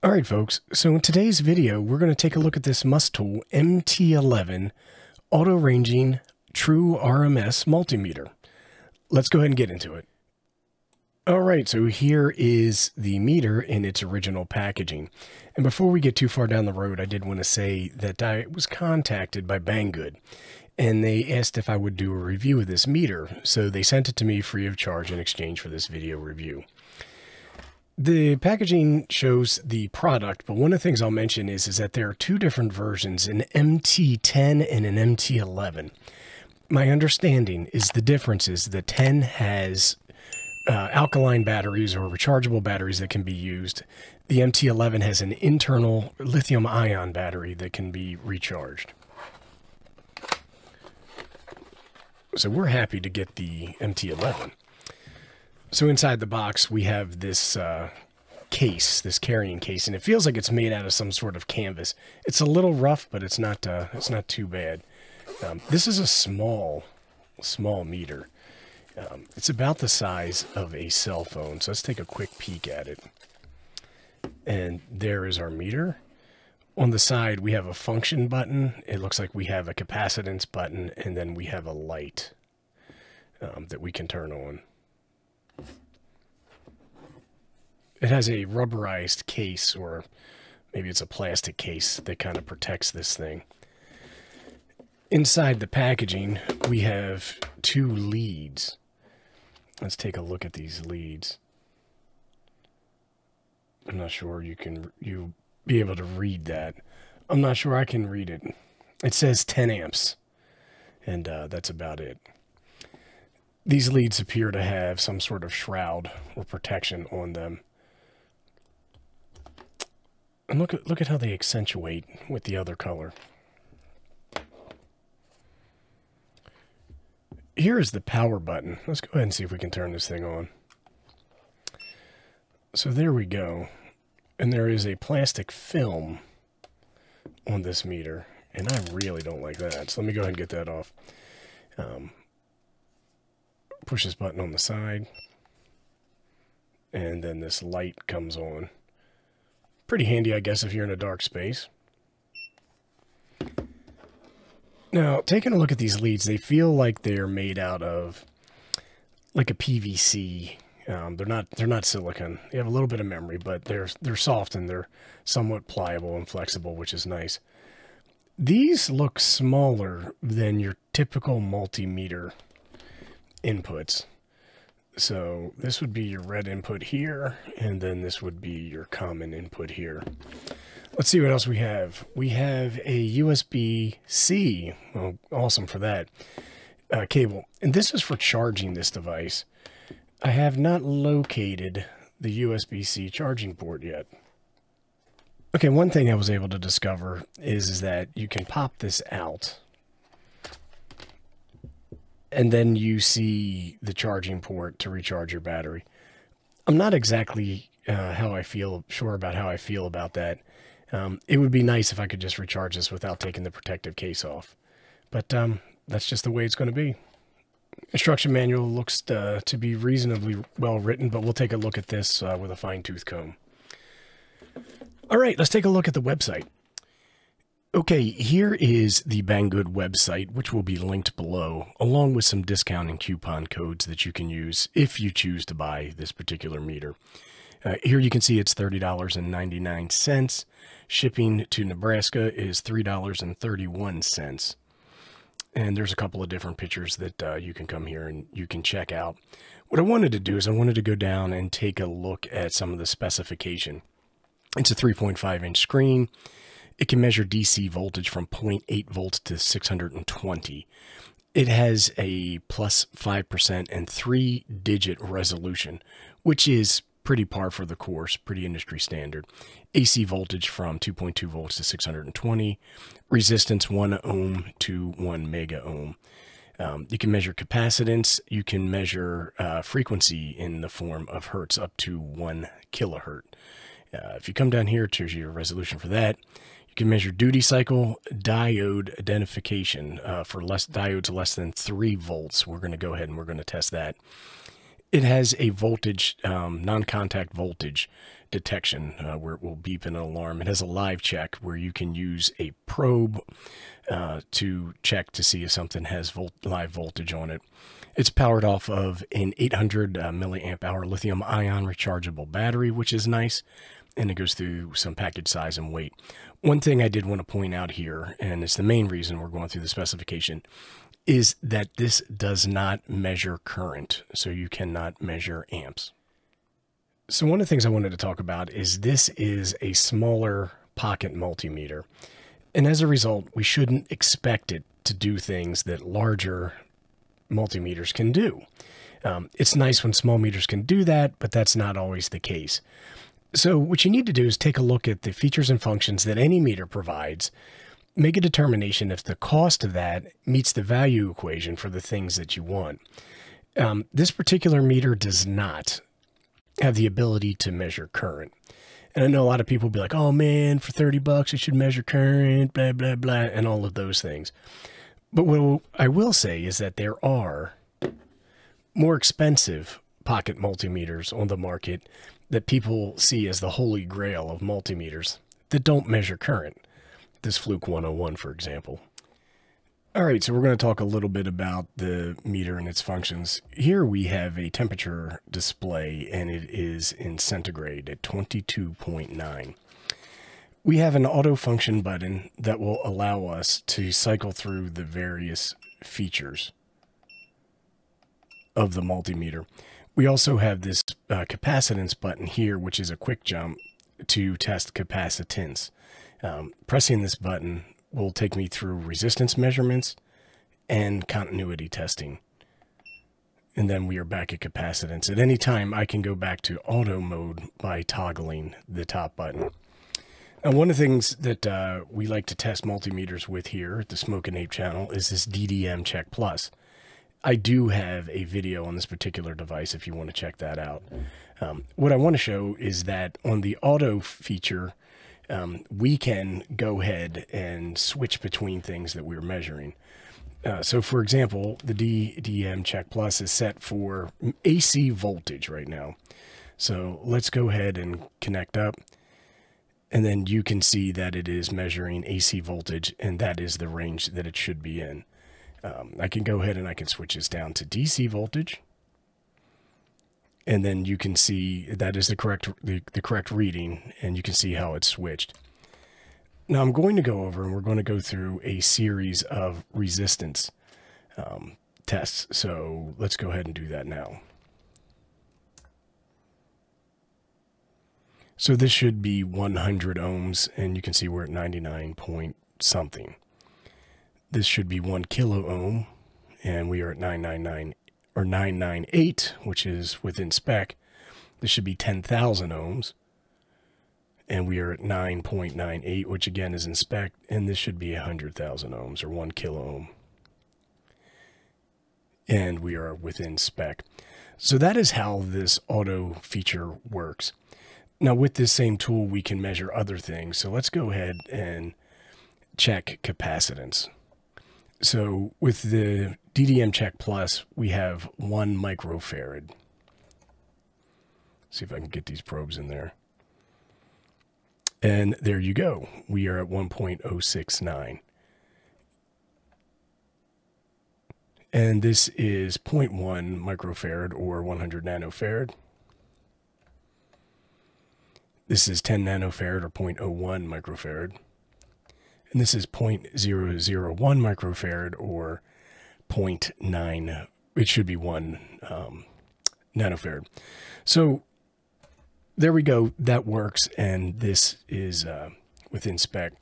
All right, folks. So in today's video, we're going to take a look at this Mustool MT11 auto ranging true RMS multimeter. Let's go ahead and get into it. All right, so here is the meter in its original packaging. And before we get too far down the road, I did want to say that I was contacted by Banggood and they asked if I would do a review of this meter. So they sent it to me free of charge in exchange for this video review. The packaging shows the product, but one of the things I'll mention is, is that there are two different versions, an MT10 and an MT11. My understanding is the difference is the 10 has uh, alkaline batteries or rechargeable batteries that can be used. The MT11 has an internal lithium ion battery that can be recharged. So we're happy to get the MT11. So inside the box, we have this uh, case, this carrying case, and it feels like it's made out of some sort of canvas. It's a little rough, but it's not. Uh, it's not too bad. Um, this is a small, small meter. Um, it's about the size of a cell phone. So let's take a quick peek at it. And there is our meter. On the side, we have a function button. It looks like we have a capacitance button, and then we have a light um, that we can turn on. It has a rubberized case, or maybe it's a plastic case that kind of protects this thing. Inside the packaging, we have two leads. Let's take a look at these leads. I'm not sure you can you be able to read that. I'm not sure I can read it. It says 10 amps, and uh, that's about it. These leads appear to have some sort of shroud or protection on them. And look at look at how they accentuate with the other color. Here is the power button. Let's go ahead and see if we can turn this thing on. So there we go. And there is a plastic film on this meter. And I really don't like that. So let me go ahead and get that off. Um, push this button on the side. And then this light comes on. Pretty handy, I guess, if you're in a dark space. Now, taking a look at these leads, they feel like they're made out of like a PVC. Um, they're not they're not silicone. They have a little bit of memory, but they're they're soft and they're somewhat pliable and flexible, which is nice. These look smaller than your typical multimeter inputs. So this would be your red input here, and then this would be your common input here. Let's see what else we have. We have a USB-C, well, awesome for that, uh, cable. And this is for charging this device. I have not located the USB-C charging port yet. Okay, one thing I was able to discover is, is that you can pop this out and then you see the charging port to recharge your battery. I'm not exactly uh, how I feel sure about how I feel about that. Um, it would be nice if I could just recharge this without taking the protective case off, but um, that's just the way it's going to be. Instruction manual looks to, uh, to, be reasonably well written, but we'll take a look at this uh, with a fine tooth comb. All right, let's take a look at the website. Okay, here is the Banggood website, which will be linked below, along with some discount and coupon codes that you can use if you choose to buy this particular meter. Uh, here you can see it's $30.99. Shipping to Nebraska is $3.31. And there's a couple of different pictures that uh, you can come here and you can check out. What I wanted to do is I wanted to go down and take a look at some of the specification. It's a 3.5 inch screen. It can measure DC voltage from 0.8 volts to 620. It has a plus 5% and three digit resolution, which is pretty par for the course, pretty industry standard. AC voltage from 2.2 volts to 620, resistance 1 ohm to 1 mega ohm. Um, you can measure capacitance. You can measure uh, frequency in the form of hertz up to 1 kilohertz. Uh, if you come down here to your resolution for that, can measure duty cycle diode identification uh, for less diodes less than three volts. We're going to go ahead and we're going to test that. It has a voltage, um, non-contact voltage detection uh, where it will beep an alarm. It has a live check where you can use a probe uh, to check to see if something has volt live voltage on it. It's powered off of an 800 uh, milliamp hour lithium ion rechargeable battery, which is nice. And it goes through some package size and weight. One thing I did want to point out here, and it's the main reason we're going through the specification, is that this does not measure current. So you cannot measure amps. So one of the things I wanted to talk about is this is a smaller pocket multimeter. And as a result, we shouldn't expect it to do things that larger multimeters can do. Um, it's nice when small meters can do that, but that's not always the case. So what you need to do is take a look at the features and functions that any meter provides, make a determination if the cost of that meets the value equation for the things that you want. Um, this particular meter does not have the ability to measure current. And I know a lot of people will be like, oh man, for 30 bucks, it should measure current, blah, blah, blah, and all of those things. But what I will say is that there are more expensive pocket multimeters on the market that people see as the holy grail of multimeters that don't measure current. This Fluke 101, for example. All right, so we're going to talk a little bit about the meter and its functions. Here we have a temperature display, and it is in centigrade at 22.9 we have an auto function button that will allow us to cycle through the various features of the multimeter. We also have this uh, capacitance button here, which is a quick jump to test capacitance. Um, pressing this button will take me through resistance measurements and continuity testing. And then we are back at capacitance. At any time, I can go back to auto mode by toggling the top button. And one of the things that uh, we like to test multimeters with here at the SmokinApe channel is this DDM Check Plus. I do have a video on this particular device if you want to check that out. Um, what I want to show is that on the auto feature, um, we can go ahead and switch between things that we're measuring. Uh, so for example, the DDM Check Plus is set for AC voltage right now. So let's go ahead and connect up and then you can see that it is measuring AC voltage and that is the range that it should be in. Um, I can go ahead and I can switch this down to DC voltage and then you can see that is the correct the, the correct reading and you can see how it's switched. Now I'm going to go over and we're going to go through a series of resistance um, tests. So let's go ahead and do that now. So this should be 100 ohms, and you can see we're at 99 point something. This should be 1 kilo ohm, and we are at 999 or 998, which is within spec. This should be 10,000 ohms, and we are at 9.98, which again is in spec, and this should be 100,000 ohms or 1 kilo ohm. And we are within spec. So that is how this auto feature works. Now with this same tool, we can measure other things. So let's go ahead and check capacitance. So with the DDM Check Plus, we have one microfarad. See if I can get these probes in there. And there you go. We are at 1.069. And this is 0.1 microfarad or 100 nanofarad. This is 10 nanofarad or 0.01 microfarad. And this is 0.001 microfarad or 0.9, it should be 1 um, nanofarad. So there we go. That works. And this is uh, within spec.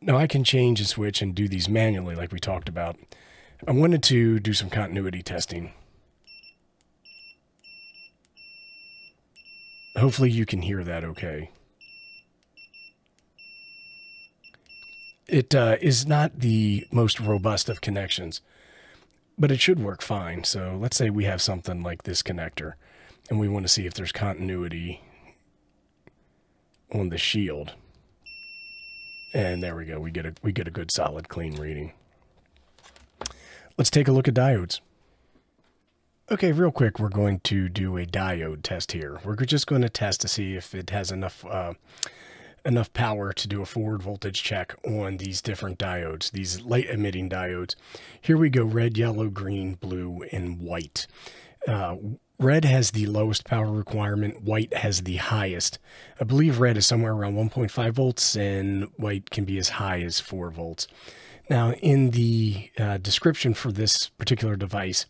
Now I can change a switch and do these manually like we talked about. I wanted to do some continuity testing. Hopefully you can hear that okay. It uh, is not the most robust of connections, but it should work fine. So let's say we have something like this connector, and we want to see if there's continuity on the shield. And there we go. We get a we get a good solid clean reading. Let's take a look at diodes. Okay, real quick, we're going to do a diode test here. We're just going to test to see if it has enough uh, enough power to do a forward voltage check on these different diodes, these light emitting diodes. Here we go, red, yellow, green, blue, and white. Uh, red has the lowest power requirement, white has the highest. I believe red is somewhere around 1.5 volts and white can be as high as 4 volts. Now, in the uh, description for this particular device,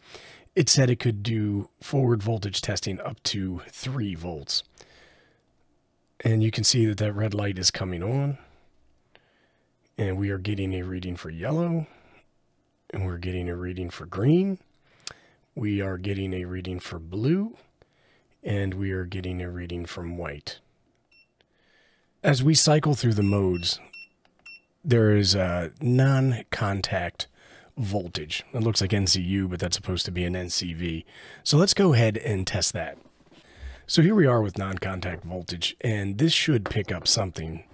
it said it could do forward voltage testing up to 3 volts. And you can see that that red light is coming on. And we are getting a reading for yellow. And we're getting a reading for green. We are getting a reading for blue. And we are getting a reading from white. As we cycle through the modes, there is a non-contact voltage. It looks like NCU, but that's supposed to be an NCV. So let's go ahead and test that. So here we are with non-contact voltage, and this should pick up something.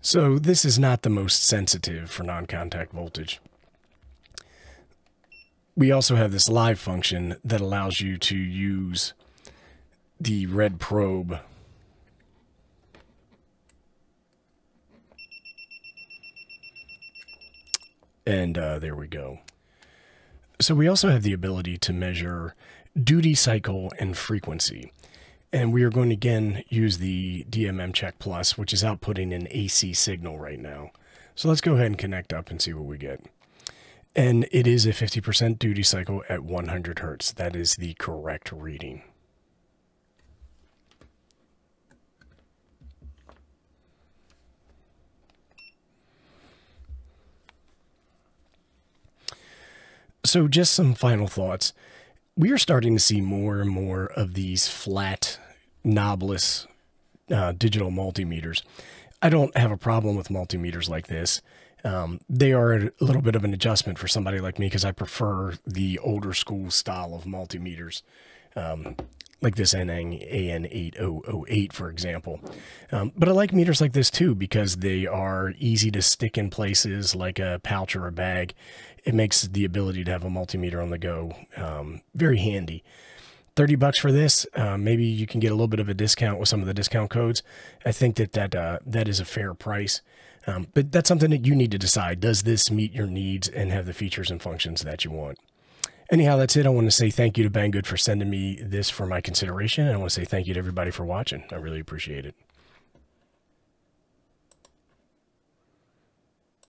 So this is not the most sensitive for non-contact voltage. We also have this live function that allows you to use the red probe And uh, there we go. So we also have the ability to measure duty cycle and frequency. And we are going to again use the DMM Check Plus, which is outputting an AC signal right now. So let's go ahead and connect up and see what we get. And it is a 50% duty cycle at 100 hertz. That is the correct reading. So, just some final thoughts. We are starting to see more and more of these flat, knobless uh, digital multimeters. I don't have a problem with multimeters like this. Um, they are a little bit of an adjustment for somebody like me because I prefer the older school style of multimeters. Um, like this Aneng AN8008, for example. Um, but I like meters like this too because they are easy to stick in places like a pouch or a bag. It makes the ability to have a multimeter on the go um, very handy. 30 bucks for this. Uh, maybe you can get a little bit of a discount with some of the discount codes. I think that that, uh, that is a fair price. Um, but that's something that you need to decide. Does this meet your needs and have the features and functions that you want? Anyhow, that's it. I want to say thank you to Banggood for sending me this for my consideration. And I want to say thank you to everybody for watching. I really appreciate it.